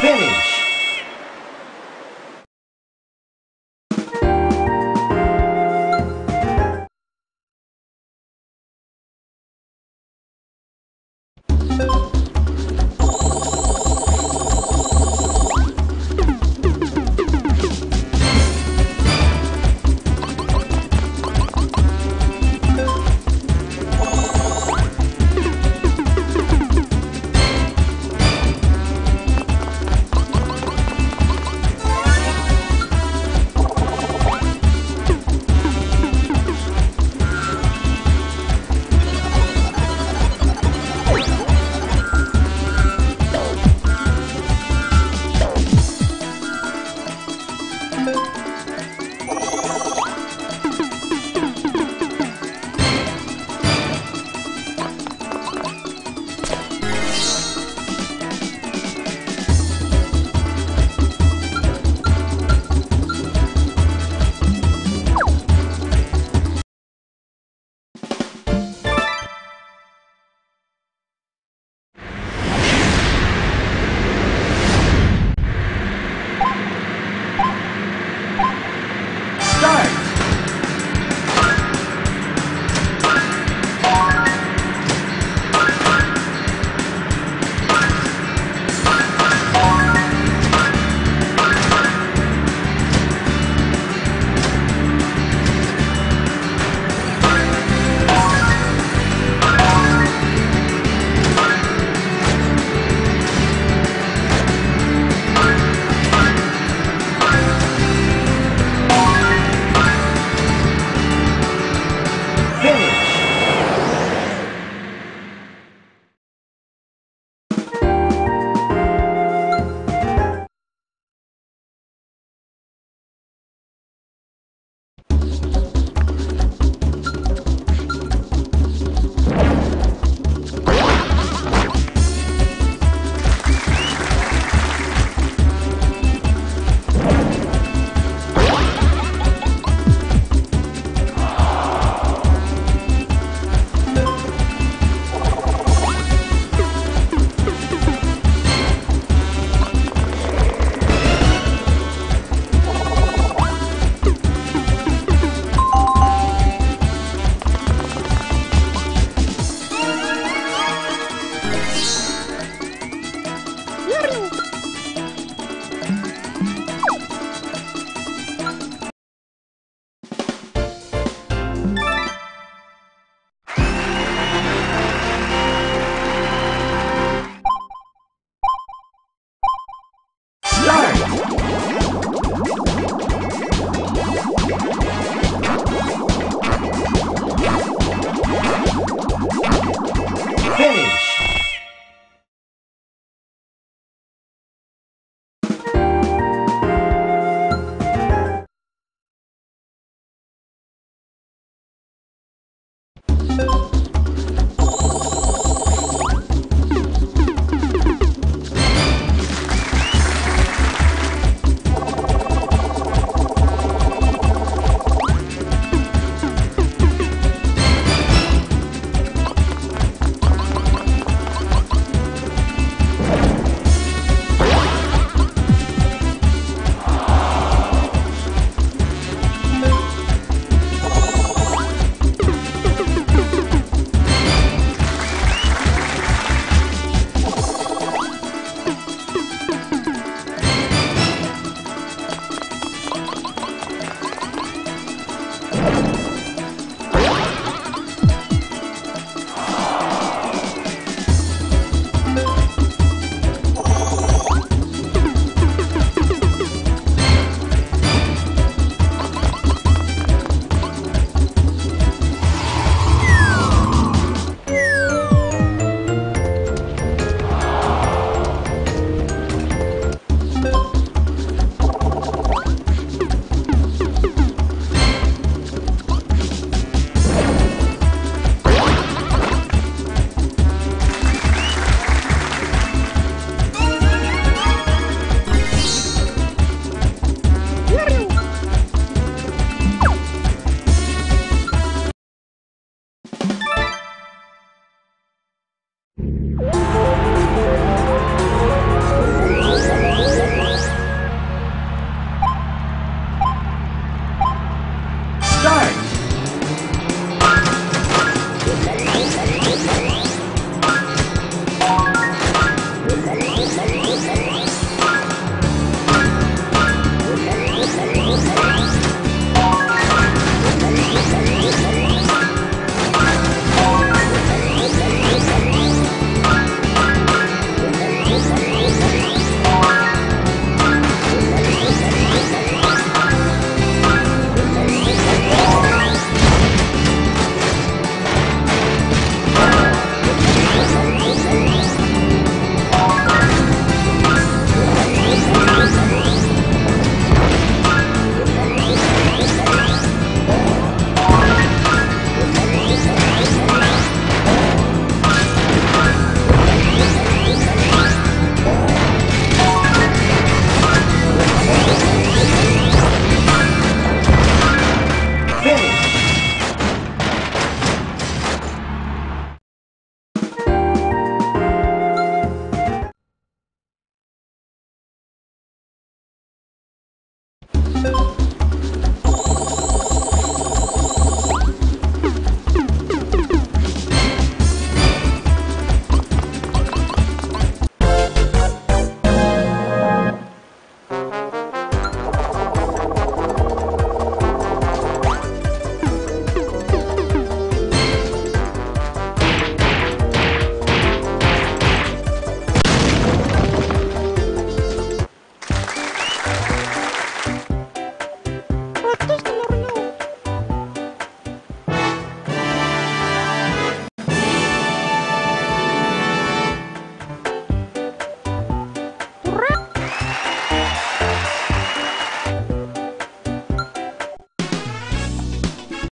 finish.